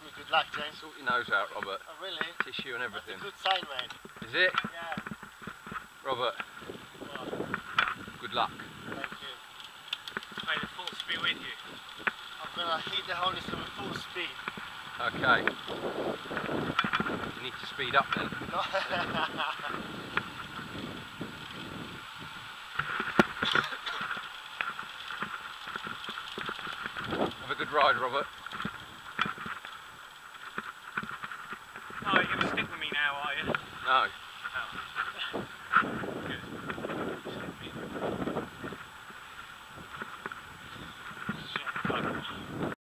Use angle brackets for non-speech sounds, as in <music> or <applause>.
me good luck, James. Sort your nose out, Robert. Oh, really? Tissue and That's everything. a good sign, mate. Is it? Yeah. Robert, good luck. thank you. May the force be with you. I'm gonna hit the Holy with full speed. Okay. You need to speed up then. <laughs> Have a good ride, Robert. Good.